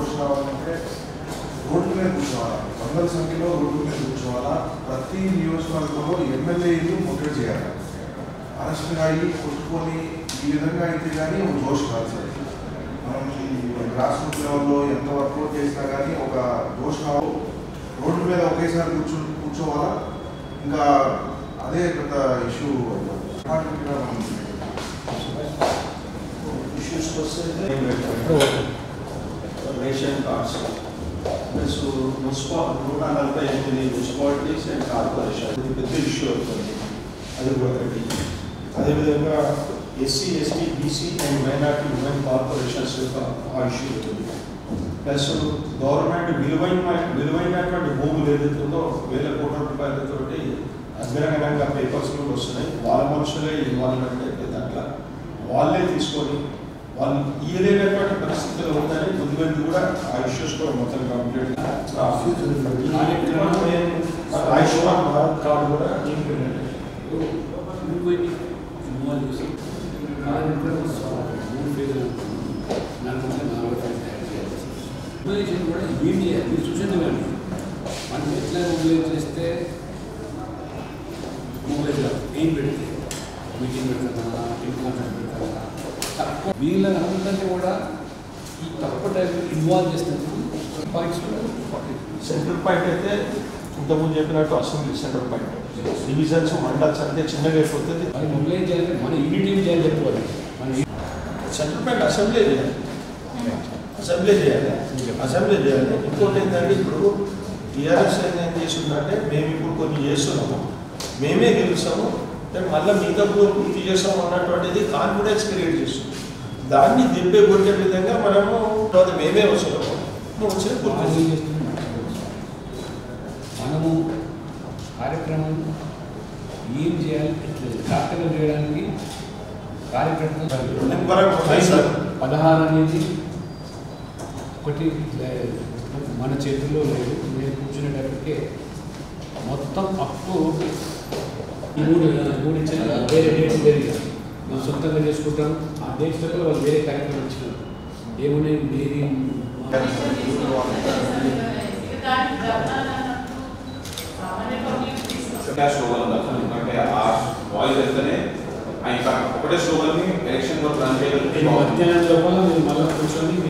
కూర్చోవాలంటే road మీద కూర్చోవాలా వందల సంఖ్యలో రోడ్డు మీద కూర్చోవాలా? ప్రతి నియోజకవర్గంలో ఎమ్మెల్యేలు ముట్టడి చేయాలి? అరెస్ట్ అయ్యి కొట్టుకొని ఈ విధంగా అయితే కానీ ఒక జోష్ కాదు సార్. మనం ఈ గ్రాస్ రూట్ లెవెల్లో ఎంత వర్కౌట్ చేసినా కానీ ఒక జోష్ కావు రోడ్డు మీద ఒకేసారి కూర్చో కూర్చోవాలా? ఇంకా అదే పెద్ద ఇష్యూ ఇష్యూస్కి వస్తే రేషన్ కార్డ్స్ ప్లస్ మున్సిపాల్ నూట నలభై ఎనిమిది మున్సిపాలిటీస్ అండ్ కార్పొరేషన్ ఇది పెద్ద ఇష్యూ అవుతుంది అది ఒకటి అదేవిధంగా SC ST BC and minority women corporations యొక్క ఆ ఇష్యూ అవుతుంది ప్లస్ గవర్నమెంట్ విలువైన విలువైనటువంటి భూములు ఏదైతే ఉందో వేల కోట్ల రూపాయలతోటి అగ్రగణంగా పేపర్స్ కూడా వస్తున్నాయి. వాళ్ళ మనుషులే ఇవ్వాలంటే అయితే దాంట్లో వాళ్ళే తీసుకొని ఇయ్యలేనటువంటి పరిస్థితులు ఉందని ముందు కూడా ఆ ఇష్యూస్ కూడా మొత్తం కంప్లీట్ ఆయుష్మాన్ భారత్ కార్డు కూడా ఇన్ఫర్మేషన్ కూడా ఏం చేయాలి మీరు చూసింది కానీ మనం ఎట్లా మొబైల్ చేస్తే మొబైల్ ఏం పెడితే మీటింగ్ పెడతానా ఇన్ఫర్మేషన్ పెడతానా తక్కువ. వీళ్ళందరినీ కూడా ఈ తక్కువ టైం ఇన్వాల్వ్ చేసినందుకు సెంట్రల్ పాయింట్ అయితే ఇంతకుముందు చెప్పినట్టు assembly central point divisions mandals అంటే చిన్నగా అయిపోతుంది. అది మొబైల్ చేయాలంటే మన యూనిటీ చేయాలి చెప్పుకోవాలి. మన సెంట్రల్ పాయింట్ అసెంబ్లీ చేయాలి. అసెంబ్లీ చేయాలి. అసెంబ్లీ చేయాలి. ఇంకోటి ఏంటంటే ఇప్పుడు టీఆర్ఎస్ ఏం చేస్తుందంటే మేము ఇప్పుడు కొన్ని చేస్తున్నాము. మేమే గెలుస్తాము. మళ్ళీ మిగతా కూడా పూర్తి చేస్తాం అన్నటువంటిది కాన్ఫిడెన్స్ క్రియేట్ చేస్తుంది. దాన్ని దింపే కొట్టే విధంగా మనము అది మేమే వస్తున్నాము నువ్వు వచ్చి పూర్తి? మనము కార్యక్రమం ఏం చేయాలి కార్యక్రమం చేయడానికి కార్యక్రమం పదహారు అనేది ఒకటి మన చేతుల్లో లేదు. నేను కూర్చునేటప్పటికే మొత్తం అప్పు మూడు మూడు ఇచ్చిన వేరే డేట్స్ లేదు ఇక. మేము సొంతంగా చేసుకుంటాం. ఆ డేట్స్ దగ్గర వాళ్ళు వేరే కార్యక్రమం ఇచ్చినారు. ఏమున్నాయి? మేరీ స్లోగన్ ఎందుకంటే ఆ వాయిస్ వెళ్తేనే ఆయన ఒకటే స్లోగన్ని ఎలక్షన్ వరకు రన్ చేయగలిగితే మధ్యాహ్నం లోపల మీరు మళ్ళీ కూర్చొని